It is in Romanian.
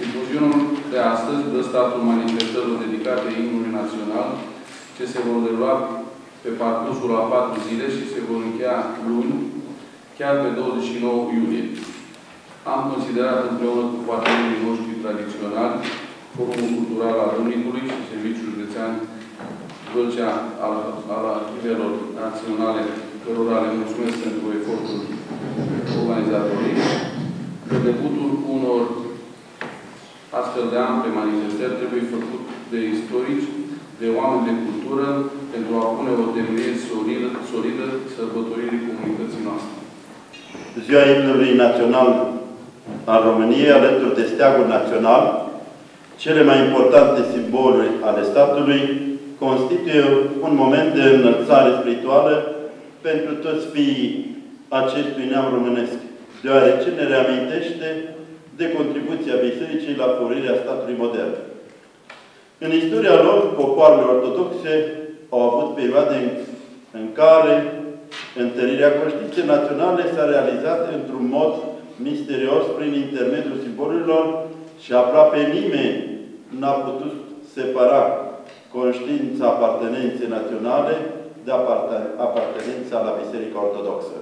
Simpozionul de astăzi dă statul manifestărilor dedicate imnului național, ce se vor derula pe parcursul a patru zile și se vor încheia luni, chiar pe 29 iulie. Am considerat împreună cu partenerii noștri tradiționali, Forumul Cultural al Râmnicului și Serviciul Județean Vâlcea al, al Arhivelor Naționale, cărora le mulțumesc pentru efortul organizatorii, că debutul unor astfel de ample manifestări trebuie făcut de istorici, de oameni de cultură, pentru a pune o temelie solidă, solidă sărbătoririi comunității noastre. Ziua Imnului Național al României, alături de steagul național, cele mai importante simboluri ale statului, constituie un moment de înălțare spirituală pentru toți fiii acestui neam românesc, deoarece ne reamintește de contribuția Bisericii la forirea statului modern. În istoria lor, popoarele ortodoxe au avut perioade în care întărirea conștiinței naționale s-a realizat într-un mod misterios prin intermediul simbolurilor și aproape nimeni n-a putut separa conștiința apartenenței naționale de apartenența la Biserica Ortodoxă.